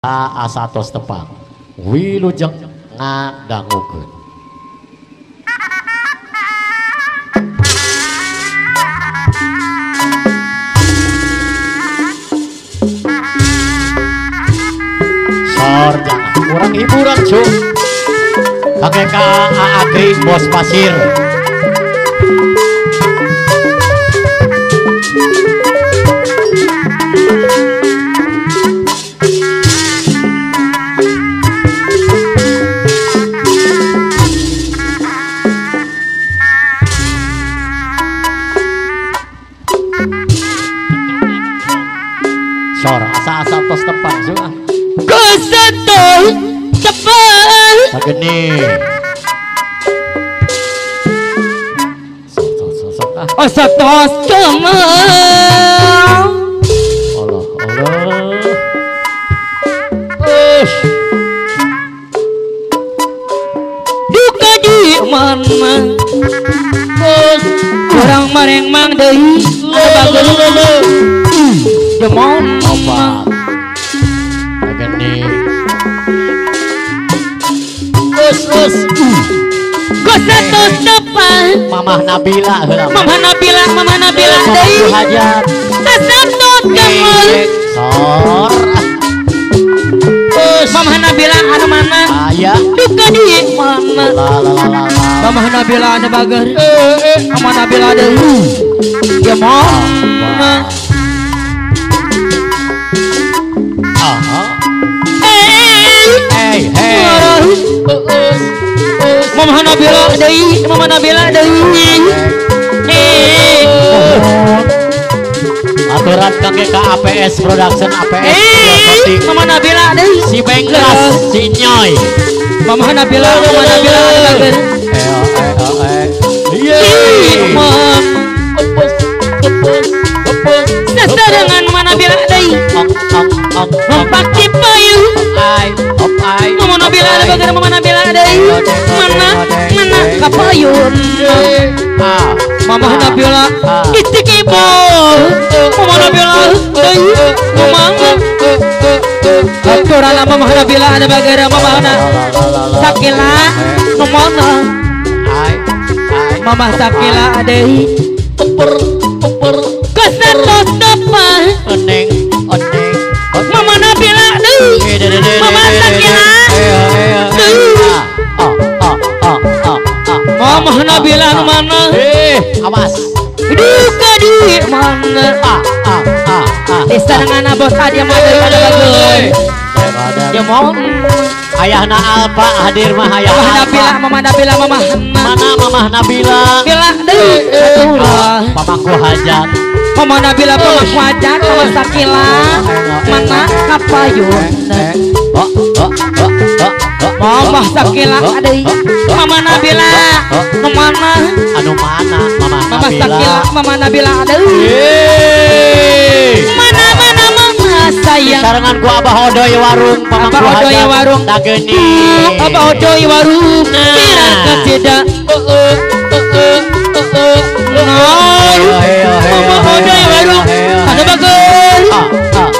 asatos tepang wilujeng ngadangukeun. Sor jangan kurang hiburan cu kakek ka Agri bos pasir cu ah. Sok ah. Osatos kemang Allah Allah. Ush. Duka di mana Ush. Orang mareng mang deui Bagus Demon Us us. Kusentuh tepat Mamah Nabila heula. Mama Nabila Mama Nabila hajat. Kusentuh kemang Sor. Us. Mama Nabila anu mana Aya. Duka di mana La la la la la. Mama Nabila anu bager Mama Nabila deui Demon Aha. Eh Hey hey. Mama Nabila deui, Mama Nabila deui. Eh. Aturan kangge ka APS Production APS Eh, Shooting. Mama Nabila deui. si Bengklas si Nyoy Mama Nabila, Mama Nabila bager. Eo eo eh Iya Ih, Mama. Nabila ada bager, Mama Nabila deui. Mana mana kapayun. Ah Mama Nabila istikibo. Mama Nabila. Mama. Aturan Mama Nabila ada bager, Mama na. Sakila nomona Mama Sakila deui. Uper Mama Nabila nu mana? Eh, awas. Duka di mana? Ah, ah, ah, ah. Di sarangan bos adia mah daripada bagus. Ya mau Ayahna Alpa hadir mah ayah Mama. Nabila, Mama Nabila, Mama. Mana Mamah Nabila? Bila deui. Atulah. Pamangku hajat. Mama Nabila, Mama Wajar, Mama Sakila. Mana kapayun? Eh, oh, oh, oh, Mama Sakila deui. oh, oh. Mama Nabila. Nu mana? Anu mana Mama Nabila? Sakila, Mama Nabila deui. Yeay. Mana mana mama sayang. Sarangan ku Abah Odoy warung pamangku Abah Odoy hajat. warung. Dageni. Apa odoy warung kira ketidak Nah, Apa odoy warung ada bagus Ah, ah,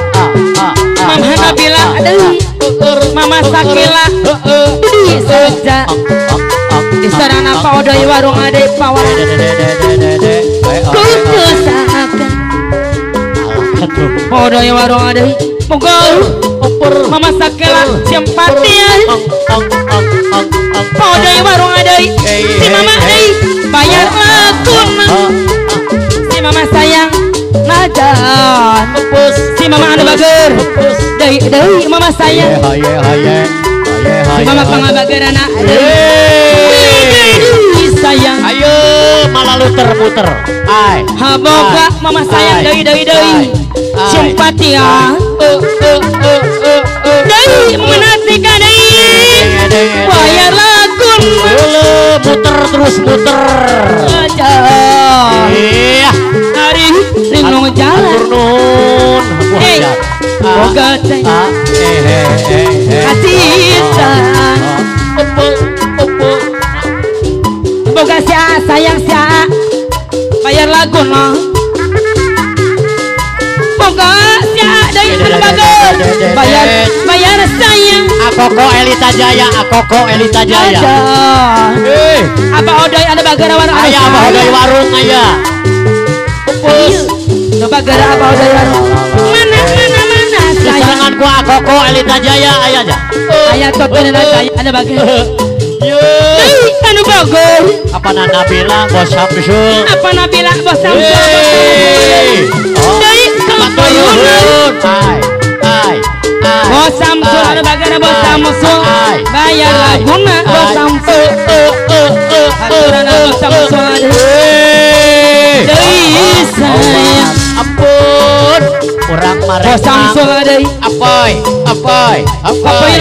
ah, Mama Nabila deui Mama Sakila saja di sarana apa odoy warung ada pawang kutusakan odoy warung ada Moga Mama Sakila simpati Odoy warung ada si Mama deui bayar sayang najan si Mama anu bager. Deui deui Mama sayang si Mama pangabager anak deui sayang. Ayo malah lu muter Ay haboga Mama sayang. Deui deui deui Ay. simpati ya deui menati ka deui bayar lakuna Lu muter terus muter. Najan Rinong jalan. Turun Hey, boga teh Ah, eh, eh, eh, eh. Asita. Ah, Opo, opo. boga sia sayang sia. Bayar lagu no. Boga sia dari bagus? bayar bayar Akoko Elita Jaya, Akoko Elita Jaya. Eh, Abah Odoy ada bagara warung aya mah saya. di warung aya. Bagara Abah Odoy warung mana mana mana saya Serangan ku Akoko Elita Jaya aya aja. aya totonan saya ada. Ih, anu bagus Apa nana bilang bos Samsul? apa nabila bos Samsul Hei. Oh, Deui Patuyuhun. Hai. Hai. Bos Samsul anu bagara bos Samsul bayar laguna bos. Samsul Aturan bos Samsul Marek. bos Samsul deui Apoy. Apoy. Apoy.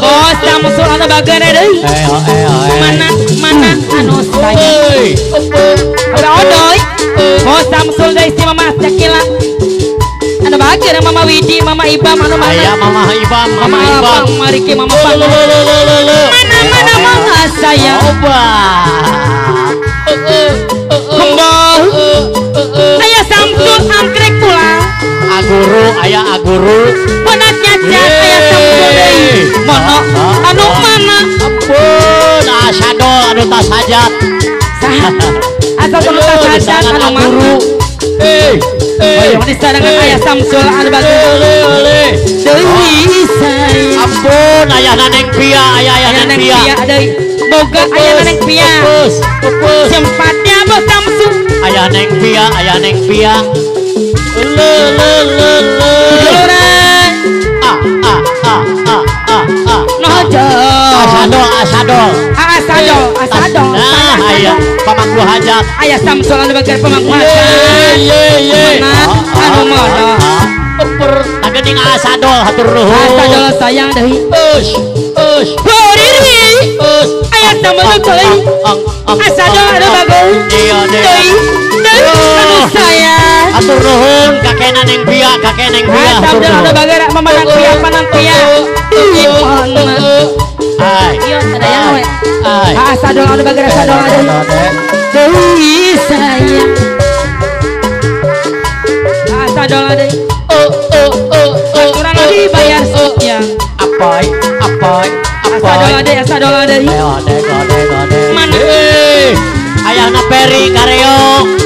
bos Samsul anu bagara deui Eh, oh, eh, oh, eh. mana mana anu saya ada odoy bos Samsul deui si mama cekila anu bagara mama Widi mama Ibam anu mana Ayah Mama Ibam, Mama mama Ibam. Apang mariki mama Pang mana mana mama saya Oba. Aguru, ayah aguru. Ponatnya cat ayah Samsul deui mono anu mana? Ampun, asadol, anu tas hajat. Asal anu kasadan anu mana? Eh, Oh, yang di sadangan ayah Samsul anu bagus Ole, ole. Deui saya Ampun, ayah naneng pia, ayah ayah naneng neng pia. boga ayah neng pia. Pupus, pupus. sempatnya bos Samsul. Ayah neng pia, ayah neng pia. Hajat. Ayah Samsul anu ye ye? Anu mana? Asadol hatur nuhun. Asadol sayang deui. Ayah tambah deui Asadol anu bagus. Deh. Deui Deui anu Hatur nuhun kakena neng pia, kakena neng pia. anu nuhun. bager memanang pia panang pia Hai. Iya ada yang we Hai. Asadol anu bager asadol deui Deui sayang Asadol deui Oh, oh, oh, oh. Kurang dibayar sayang Apoy, apoy, Asadol apoy. deui asadol deui Gode, gode, gode. Mana? Eh, ayahna Peri kareo.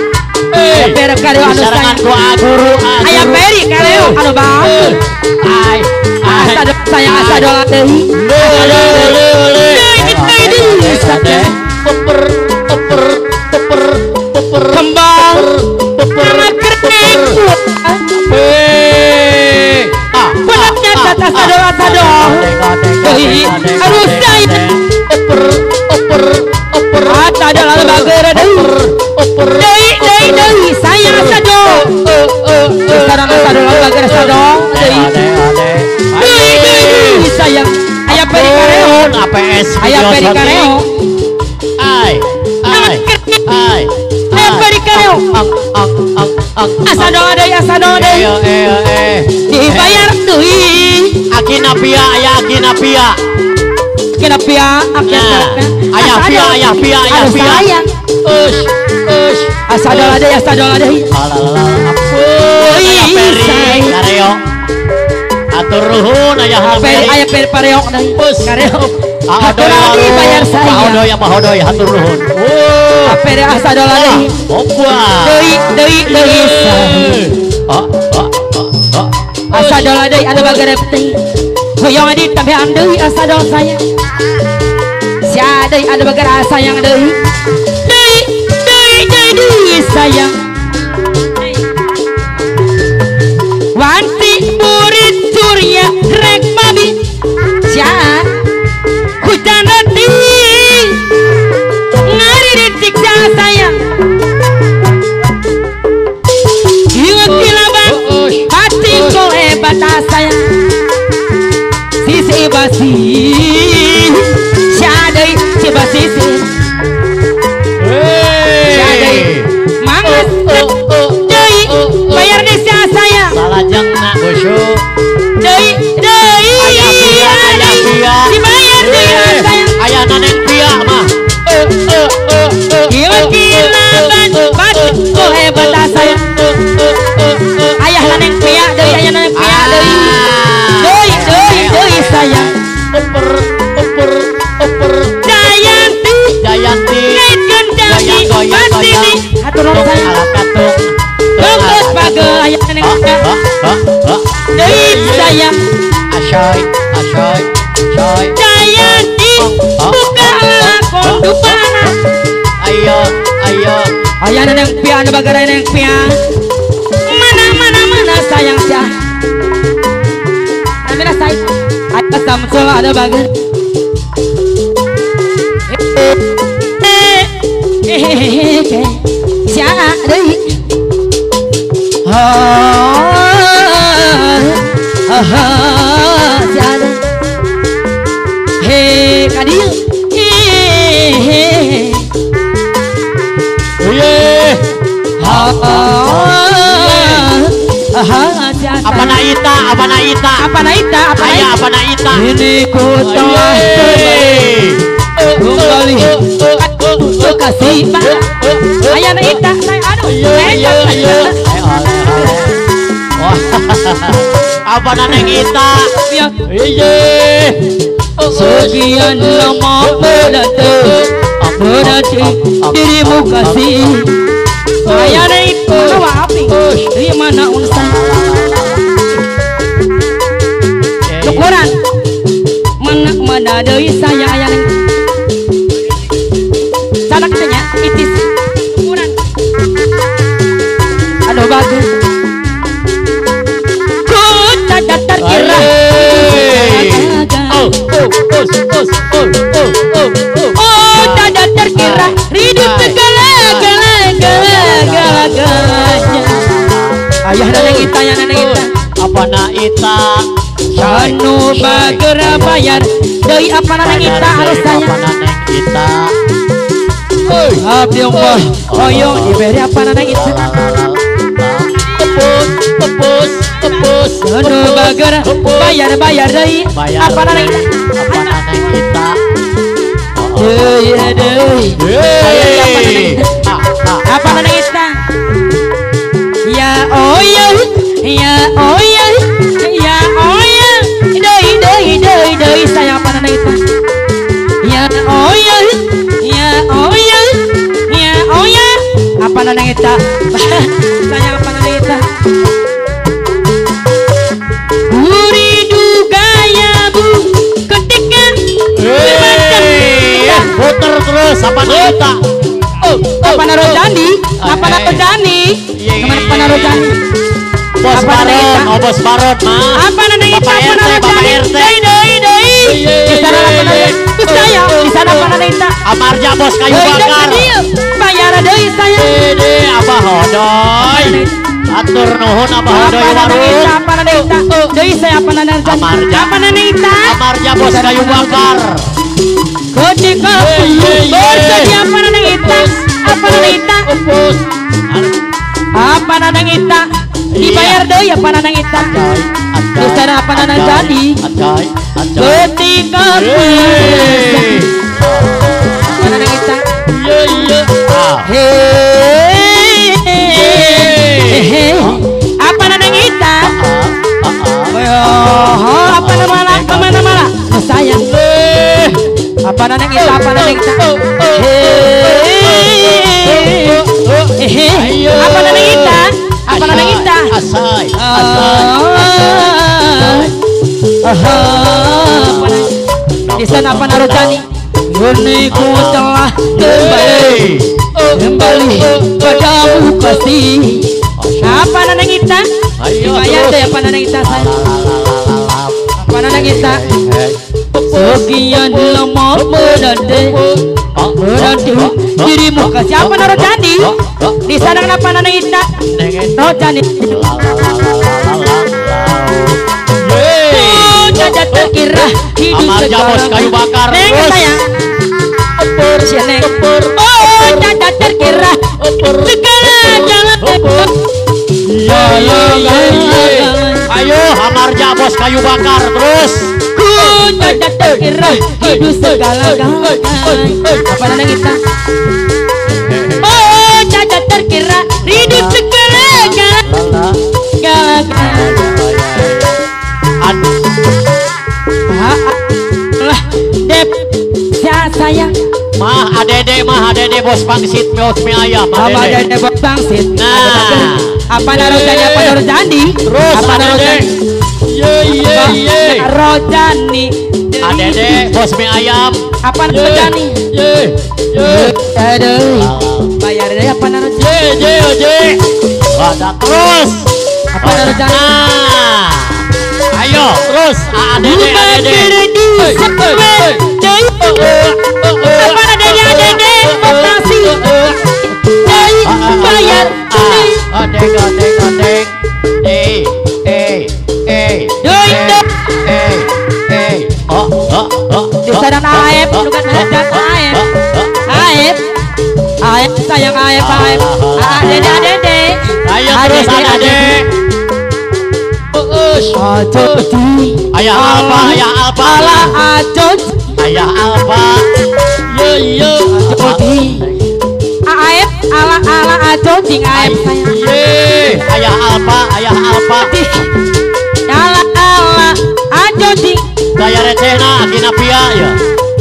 Eh, Peri kareo anu aguru, aguru. Ayah Peri kareo anu bagus Ai, ai. Asadol deui Ole, ole, ole, ole. Deui, deui, deui, sayang. Peper, peper, peper, peper. Kembang Peper, peper. Eh, Penatnya kata sadol, ah. sadol. Aduh, gode, sayang. gode. Peper, peper, peper. Asadol anu bager deui Peper, peper. Deui deui deui sayang asadol anu bager asadol deui Ade, ade. Deui deui deui sayang Ayah Peri kareo Ampun, APS Ayah video Peri shooting. kareo Ai, ai, ai. Ayah Peri kareo Ang, ang, ang, ang. Asadol deui asadol deui Eh, eh, eh. dibayar deui Akina pia, ayah akina pia. kena pia akhir Nah, ayah pia, ayah pia, ayah pia. sayang. Us, asadol deui asadol deui Alalala, ampun, ayah Ih, Peri, sayang. kareo. Atur nuhun, ayah Peri. ayah Peri pareok deui Us. kareo Ah, Hatur adoy, lagi bayar saya. Pahodoy, ya pahodoy, hatur nuhun. Oh, Peri asadol deui Opa. deui deui deui Oh, oh, oh, oh. asadol deui anu bager penting hoyong adi tambean deui asadol anu bager sayang deui deui deui deui deui he Oye, apa na ita, apa na ita, apa naita apa naita apa. Ini ku telah kembali ku kasih ayah naita saya aduh Iya, iya, iya. Wah, apa na neng ita? Iya. sekian lama berdatang. Berarti? Dirimu kasih. Ayah naita api di mana unsan mana deui saya aya neng sana katanya itis ukuran aduh bagus. Ku tak terkira. Oh, oh, us, us, oh, oh, oh, oh. oh tak terkira. Hidup segala gala ayah neneng ita ya neneng ita Apa na ita? anu bagera bayar deui apa neneng ita harus Apa saya na neng ita? Abdi diberi apa neneng ita Tepus, tepus, tepus. anu bagera bayar bayar Bayar. apa neneng ita Apa na neng ita? deui deui ya oyong ya oyong deui deui deui deui saya apa neneng ita ya oyong ya ya oyong apa neneng ita saya apa neneng ita Uridu gayamu ketika Hei, puter terus. Apa? Oh, apa naro jani apa naro jani Iya, iya, ke mana apa naro iya. Bos Apa na Baron, bos Baron mah. apa nana Bapak apa Bapak jani RT. dei dei dei Iya, di sana iya, apa naro iya. Terus saya di sana apa nana ita Amarja bos kayu bakar. bayar dei saya Dede abah hodoy. Atur nuhun abah apa hodoy nana ita warung. apa nana ita dei saya apa nana jani Amarja. apa nana ita Amarja bos kayu bakar. ketika Iya, iya, iya. apa nana ita apa nana Upus. Apa nana ita dibayar dei apa nana ita di sana apa nana jadi ketika apa nana ita Iya, iya. Ah. Apa nana ita Ah, ah, Oh, apa nama lah ke mana malah sayang Eh. apa nana ita apa nana ita Oh, oh, apa Asai, asai, Ah. asai. Aha. di sana apa naruh jani Ini ku telah kembali. Kembali padamu kasih apa nanang ita Ayo, deh apa nanang ita saya apa nanang ita sekian lama menanti dirimu. Kasih apa naruh jani di sana kenapa ita naruh jani Oh, jajan terkira hidup sekarang. kayu bakar. Neng sayang Si Neng. Oh jajan terkira Segala jalan Iya, iya, iya, iya. Ayo, Amarja bos kayu bakar terus. Jajan terkira Hidup segala galanya Apa nana kita Oh terkira Hidup segala Lah Ya sayang mah adede mah bos pangsit meos mi ayam Mama adede. Dep pangsit Nah. apa narojani apa narojani Terus apa narojani Ye ye ye. Rojani Adede bos mie ayam. apa Ye narojani ye ye. aduh bayar deh apa narojani Ye ye ye. Ada terus. apa narojani Nah. Ayo terus Adede Adede. Apa narojani adede operasi bayar adeng adeng. Eh eh eh. Doi, eh, doi. Eh eh. Oh oh oh. Di sana Aep, bukan Hajar, Aep. Aep Aep sayang Aep Aep Adede adede Ayo terus Adede. Uus. Ajodi Ayah Alfa, ayah Alfa. Ala Ajod Ayah Alfa. Yo yo. Ajodi Aep ala ala Ajodi Aep sayang Ye. Ayah Alfa, ayah Alfa. Gaya recehna Akina Pia ya.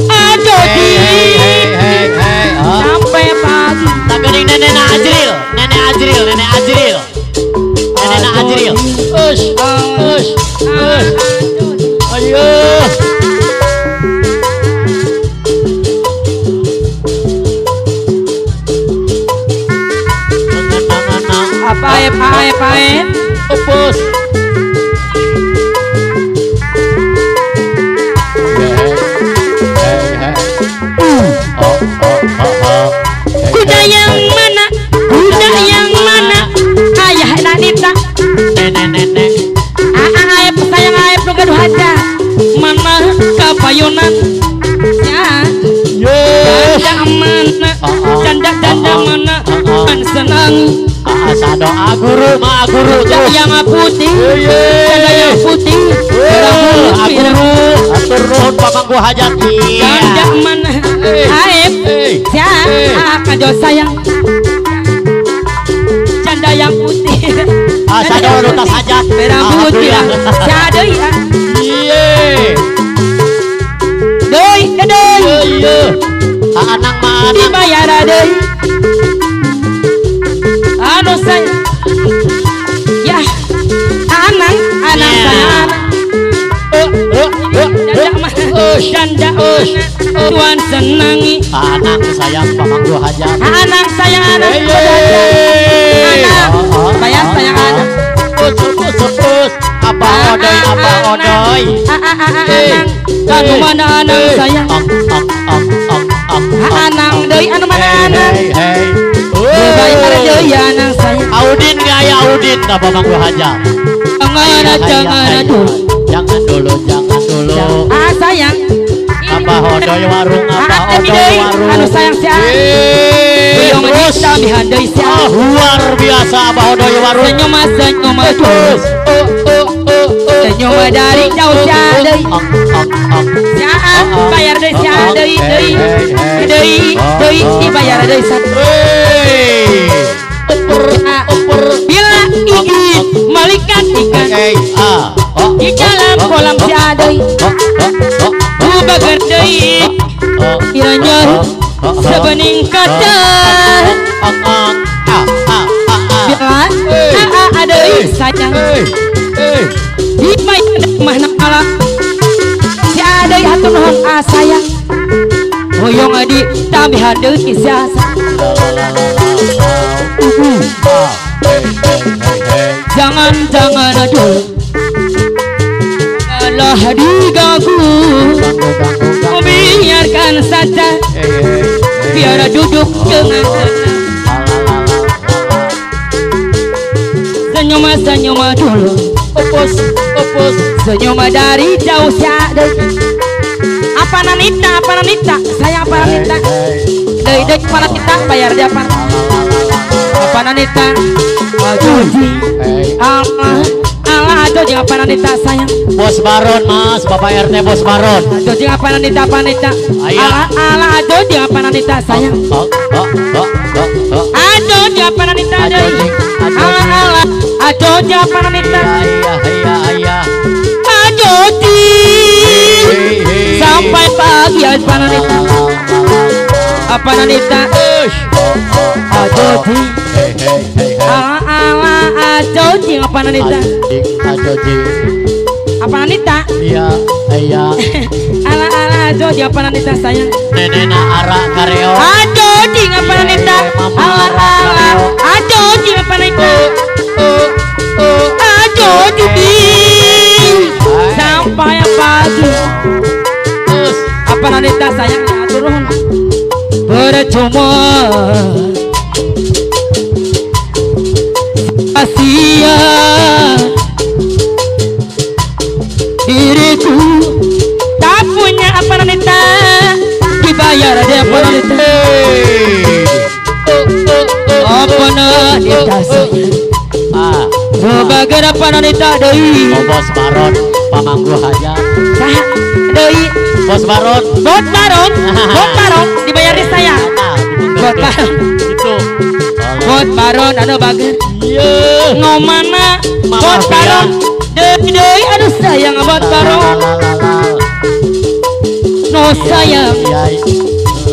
Ajodi Hei hei hei hei. Sampai pagi Tak gening nenek na Ajril, nenek Ajril, nenek Ajril. Nenek na Ajril. Ush, ush, ush. Ayo. Apa Aep Aep yang mana? Kuda yang mana? Ayah Nanita Nenek nenek. Aep sayang Aep lu gaduh aja. Mana kapayunan Ya. Janda mana? Janda janda mana? Kan senang doa guru, ma guru Janda terus. yang putih Ye. Janda yang putih Aguru, atur nuhun pamangku hajat. Janda Iya. mana Eh. Eh. Ya Eh. Kajo sayang Janda yang putih Asa Janda yang doa lutas putih. hajat. Putih Alhamdulillah. Jada ya Iya. Doi Doi Iya, iya. Anang ma anang. dibayar deh janda mana tuan senangi Anang sayang pamangku hajat. anak saya anak Yeay. anak oh, sayang anak Pus, pus, pus. Apa. Ah, ah, ah, ah, Eh, anak kanu eh, mana anak Ah, am, anak deui anu mana anak hey, hey. dibayar Oh. deui anak sayang Audin nggak ya Audin tak pamangku hajat. jangan jangan aduh Jangan dulu, jangan dulu. ah sayang Apa hodoy warung, apa hodoy warung. anu sayang terus. kita mihandai sia. Ah, luar biasa apa hodoy warung. Senyum senyum Terus. Oh, oh, oh. Senyum dari jauh. Sia Ah, ah. bayar hey, hey. Deui Ah, deui ah. dibayar. Wey. Oper, Ah. Bila ingin melikat ikan ah. Di dalam kolam oh, sia deui. oh, oh, oh, Ku bager deui oh, kiranya oh, oh, oh. sebening kata. Ah, ah, ah, ah, ah. Bila Hey. ah ah deui Hey. sayang. Hey, hey. Di bayar mah nakala. Si deui atuh nuhun ah sayang. Hoyong adi tambihan deui sia. La, la, diganggu Ganggu, ganggu, ganggu. Biarkan saja. Biar duduk dengan. Senyum senyum dulu Opus, opus. Senyum dari jauh siada Apa nanita apa nanita Saya apa nanita Dari dari apa nanita bayar dia apa Apa nanita Allah Allah ajuji apa nanita sayang Bos Baron mas, Bapak RT Bos Baron. Nanita apa nanita Ayah. Allah Allah ajuji apa nanita sayang Oh, oh, oh, oh, oh. Aduh, apa nanita Aduh. Aduh, Ala ala. Aduh, apa nanita? Iya, iya, iya, iya. Aduh. Sampai pagi la, la. Apa nanita? Aduh, ala ala ajo jing apa nanita? Ji apa nanita? Iya iya. Ala ala ajo jing apa nanita sayang Nenena ara kareo. ajo jing apa nanita? ala ala. ajo jing apa nanita? Ajo jing sampai pagi Terus. Apa nanita sayang ya turun percuma sia diriku tak punya apa nanita dibayar dia apa nanita apa nanita ah sebagai apa nanita oh, bos baron pamanggu hajar. Saha deui Bos baron. bot barong bot barong dibayar di saya? Nah, barong Itu. Bot baron anu bager Iya. ngomana bot barong deui deui. Aduh sayang bot barong no sayang.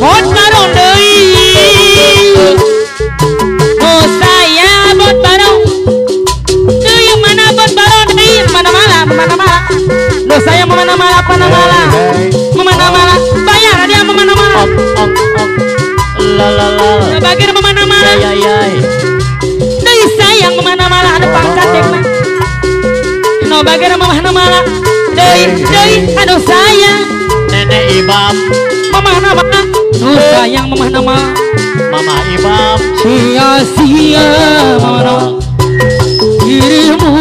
Bot barong deui. No sayang bot barong deui mana bot barong deui? Mana malah mana malah no sayang mana malah mana malah La. sebagai mana malah Ya ya ya. Deui sayang mana malah anu pangkat dek mah no bageuna mana malah deui deui anu sayang. Nenek Ibam, mamah nama nu sayang mamah nama Mama Ibam. sia-sia mamah nama dirimu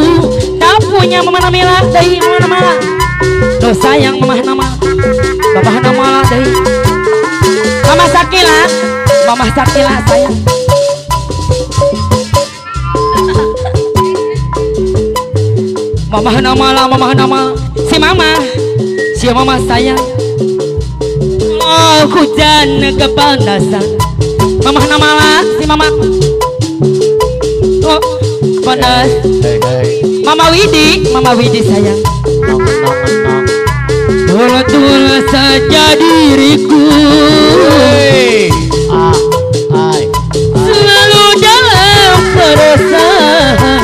tak punya mamah nama deui mamah nama nu sayang mamah nama babah nama deui mama sakila mama sakila sayang Mama nama lah, mama nama si mama, si mama sayang. Oh hujan kepanasan, mama nama lah, si mama. Oh panas, mama Widi, mama Widi sayang. Nong nong nong. Tolong saja diriku, Ah, dalam keresahan.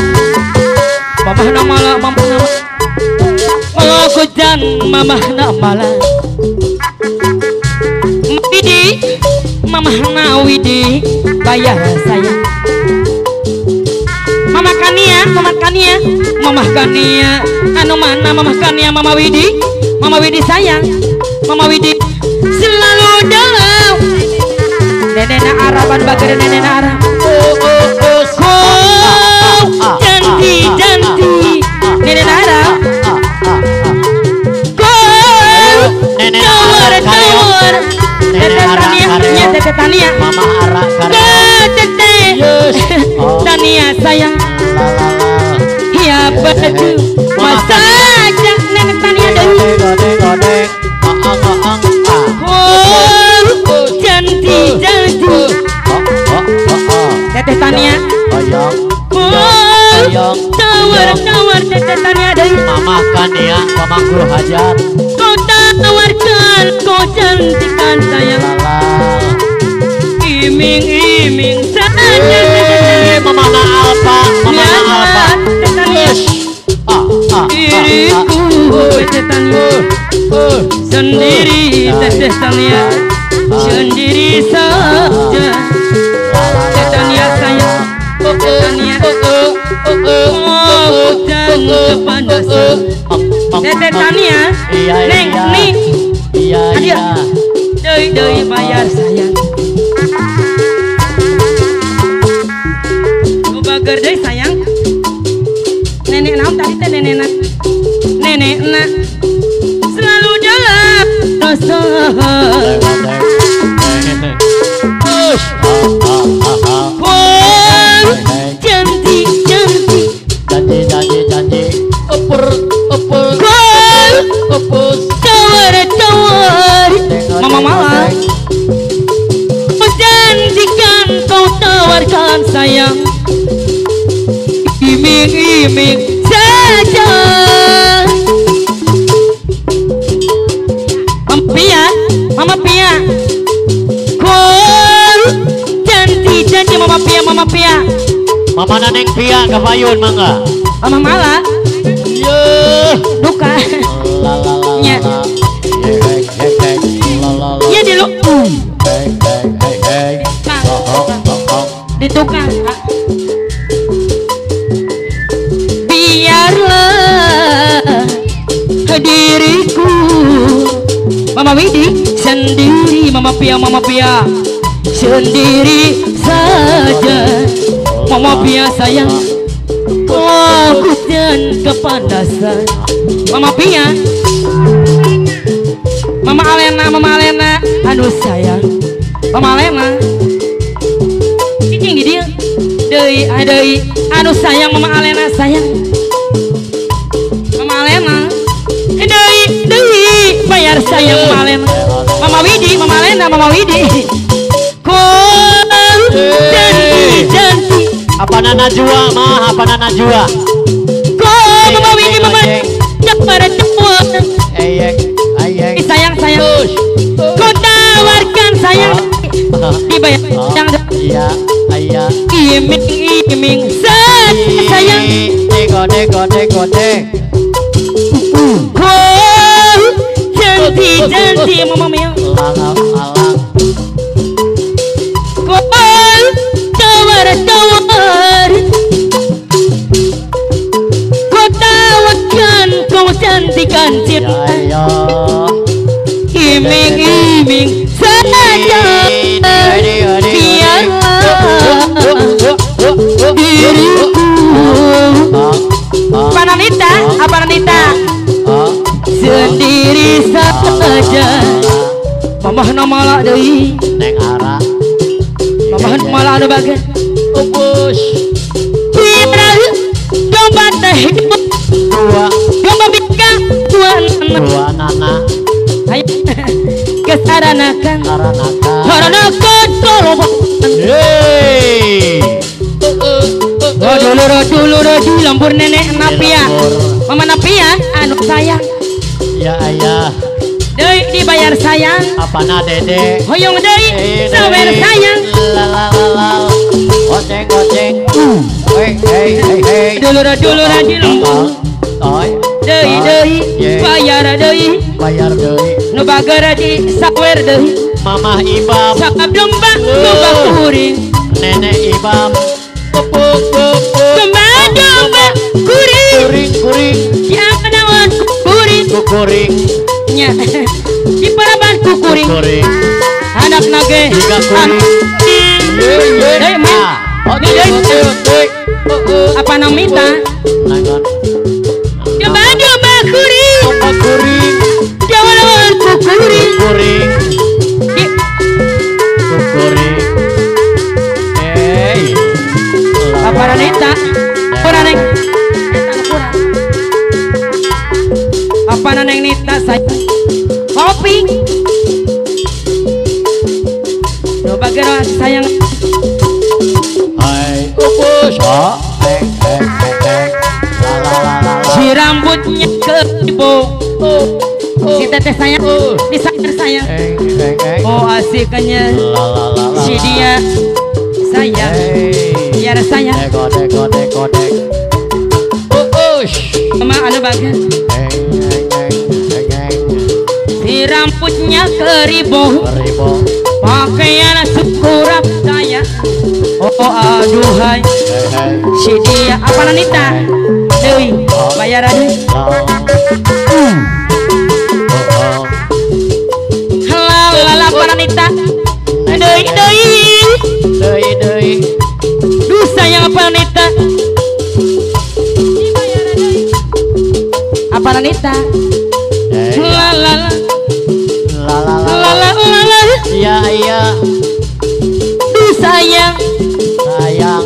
Mama nama lah, mama nama. Oh hujan, mama nama lah. Widi, mama na Widi, bayar sayang. Mama Kania, Mama Kania, Mama Kania, anu mana Mama Kania, Mama Widi, Mama Widi sayang, Mama Widi selalu dalam. Nenek na Araban bager nenek na Arab. Tania. Mama Ara. Ya teteh. Yes. Oh. Tania sayang. Ya baju masa aja nenek Tania aang ah. oh janji janji Oh oh oh oh. teteh Tania oh tawar tawar teteh Tania dan Mama Kania, pamanggu hajar. kau tawarkan kau cantikan sayang Alpa. teteh Tania Ah ah ah. diriku teteh Tania sendiri teteh Tania sendiri saja. Teteh Tania sayang teteh Tania oh kepanasan teteh Tania Iya neng iya. nih Iya Adia. iya. deui deui bayar sayang naon tadi teh nenek na nenek. Na selalu dalam. Wah, cantik cantik tawar Mama malah Kau janjikan kau tawarkan sayang. Iming-iming saja Mama Pia, Mama Pia. Kau janji-janji Mama Pia, Mama Pia. Mama Naneng Pia Kapayun mangga. Mama Mala. Duka. Nya. hey. La la la. Iya di lu. Ho ho ho. di tukang sendiri Mama Pia Mama Pia. Sendiri saja. Mama Pia sayang. Aku dan kepanasan. Mama Pia. Mama Alena Mama Alena. Anu sayang. Mama Alena. Di dia. Deui deui anu sayang. Mama Alena sayang. Mama Alena. Bayar sayang Mama Alena Mama Widi Mama Alena Mama Widi. Kau janji janji Apa nana jua mah? Apa nana jua? Kau Mama Widi Mama. Cepat. Cepat Ayek ayek. sayang sayang. Kau tawarkan sayang. Dibayar yang Iya iya. iming iming. Sayang Neko neko neko nek. Janji mama mia. Alang alang. Wow, tawar tawar. Kau tawarkan kau cantikan Ya cinta. ya. Iming iming saja. Biarlah diriku. Pananita, apa Nanita? Sendiri saja. Mamah nama lah deui. Neng Ara. Mamah malah ada bagian. Ubus. Pira domba teh Dua domba bika tuan dua nana. ayo kesaranakan Aranaka. haranakan tolong Hey. Oh dulu dulu dulu lembur nenek napia mama napia anu sayang Ya ayah. deui dibayar sayang Apa na dede? hoyong deui sawer sayang La la la la. Goceng goceng. Hey hey hey hey. dulu dulu dulu Toy. deui deui bayar deui Bayar deui. nu bagara di sawer deui Mamah Ibam. sakap domba domba kuring Nenek Ibam. Pupuk pupuk. domba domba kuring Kuring kuring. Kukuring. nya di paraban kukuring Kuring. anak nage Tiga kuring. Deui, Mi. Oh, Ni deui. apa namita domba domba kuring Apa kuring? jawa lawan kukuring saya kopi. Coba kira sayang. Hai. Upus. Oh. Si rambutnya keribu si teteh sayang di sayang sayang oh asiknya si dia. Sayang. Biar sayang Deko deko deko dek. Sama anu bagian rambutnya keribu pakaian sukurap saya. Oh aduhai. Hey hey. si dia apa nanita? Dewi bayar aja. Lala apa nanita? Dewi Dewi. Duh sayang apa nanita? Hey. La Iya iya. duh sayang Sayang.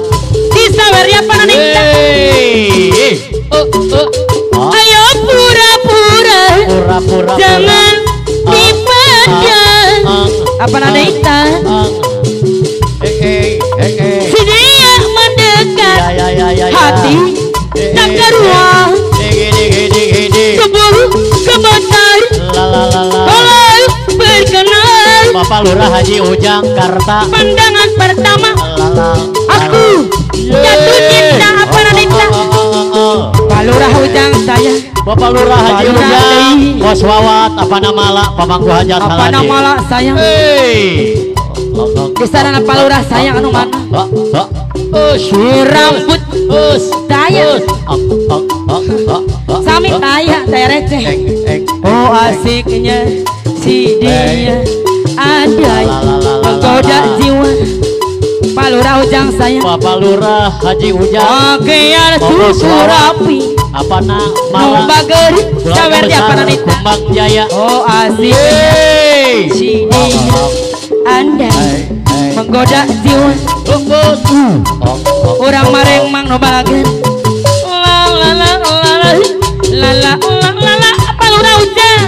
disawer ya Hey. Oh oh. Oh. ayo pura-pura Pura-pura. jangan Lurah Haji Ujang Karta. pandangan pertama. Aku. Jatuh cinta apa nanita Palurah ujang saya. Bapak Lurah Haji Pak Lurah Ujang. Bos Wawat apa nama lah Pamangku Hajar Apa nama lah saya. Hei. Kisaran palurah saya anu mana? Rambut. Us. Saya. Sami taya saya receh. Oh asiknya si dia Ada menggoda jiwa. Palurah ujang saya. Bapak Lurah Haji Ujang. Oke ya Bapak syukur Suara. api apa na Mau malah Keluarga Sawer dia apa nanita Kumbang Jaya. Oh asik. Hei si dia Anda menggoda jiwa. Rumput. Ok ok Orang mareng mang no balagen La la la la la La la la la la ujang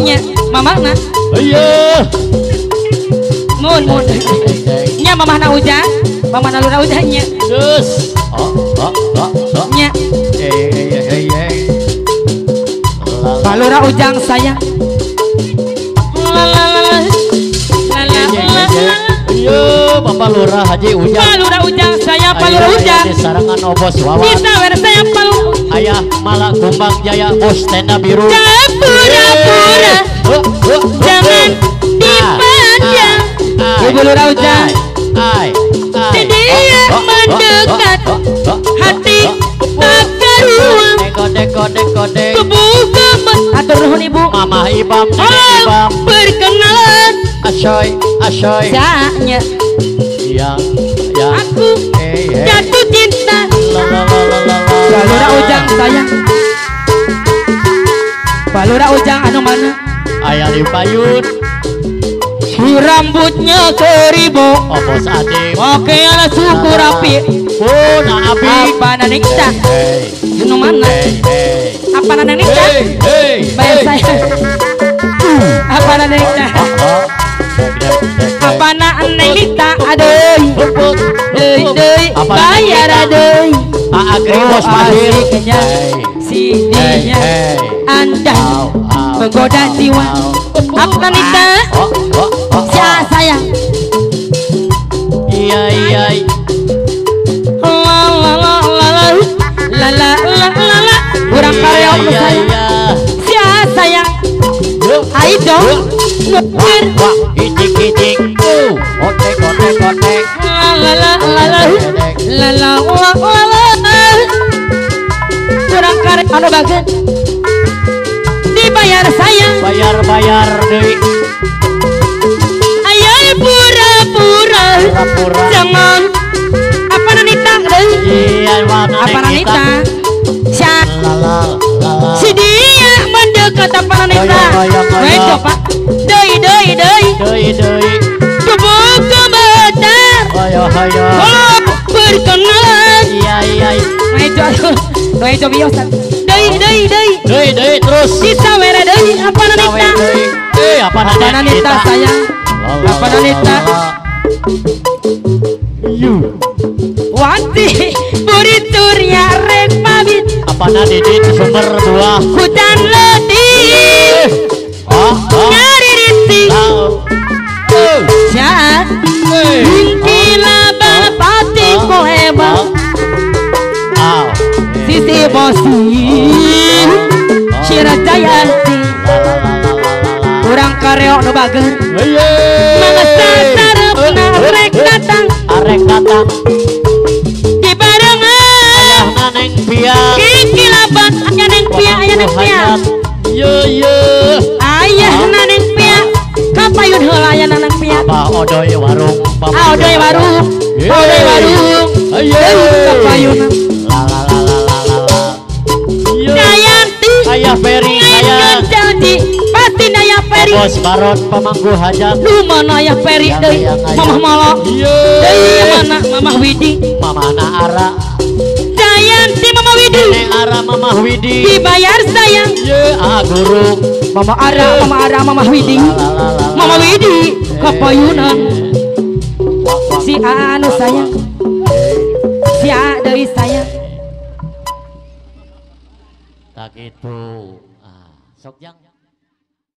Oh nya Mama na Ayo Mun mun. Nya mama na ujang Mama na lurah ujang nya. Terus. Oh oh oh oh. Nya. Hey hey hey hey Palura ujang sayang La la la la La la la la Ayo Bapak Lurah Haji Ujang. Palura ujang saya aya ujang. Di sarangan obos wawan. Kita wer saya Ayah malah kumbang jaya bos tenda biru. Jangan pura-pura Huh, huh, Jangan Ah, dipandang. Ibu Lurah Ujang. Ai, ai, ai. Dia Oh, oh, oh, mendekat. oh, oh, oh, Hati oh, oh. tak kodek Kebuka Atur nuhun ibu. Mama ibam Oh ibam. perkenalan Asoy asoy Saya Yang yang Aku jatuh Palura ujang sayang Palura ujang anu mana? Ayah di payun Si rambutnya keribu. Bos adem Oke ala suku rapi Oh na abi Apa nanikta Hey Anu mana? Hey hey. Apa nanikta Hey hey Bayar hey. saya. Apa nanikta dek, dek. Apa nanikta Aduh. Dei dei Apa Bayar aduh Ah, Agri bos mahir asiknya Hey Si hey dinya hey Anda Menggoda jiwa au. Apa nanikta Oh oh oh Ya oh. sayang Iya iya La la la la la La la la la la Kurang karya Iya, iya, iya. Ya Yuk, Ayo dong icik icik. Uh, otek otek otek. La la la la la La la la la Anu bagian Dibayar sayang. Bayar bayar deui. Ayo pura-pura Pura-pura. Jangan. Apa nanita deh Iya, mana Apa nanita? Sya La la la la. Si dia mendekat apa nanita. Baik Dei dei dei Deui deui. Kebuka mata Ayo ayo. Perkenalan Iya iya. Itu aku Nah itu biosan Dei dei dei Deui deui terus. Kita mere dei Apa nanita. Eh, apa Apa nanita sayang Apa nanita. You. Wanti Buriturnya rek pamit Apa na didit sumber buah? Hujan letih Oh, oh. Nyari rintik Lau. Uh. Sisi bosi Syira Jayanti La la la la la la la. Kurang kareo no bager Mga sasarap na rek datang. Arek datang. Di barengan. Ayah naneng piang. Kikilaban Aya neng pia Aya neng pia Yo yo Ayah naneng pia Kapayun heula aya naneng pia Abah odoy warung Ah odoy warung. Odoy warung. Ayo Kapayun Ayah Ngayon sayang janji Pasti naya peri. Bos Baron pemangku hajat Lu mana ya peri Yang deui. Mamah malo Deui mana Mamah Widi. Mama na Ara. Jayanti Mama Widi. Nenek Ara Mama Widi. Dibayar sayang. Yo ah guru. Mama Ara Mama Ara Mama Widi. Mama Widi Kapayunan. Wah, wah. Si Anu sayang Itu. Ah, sok jang.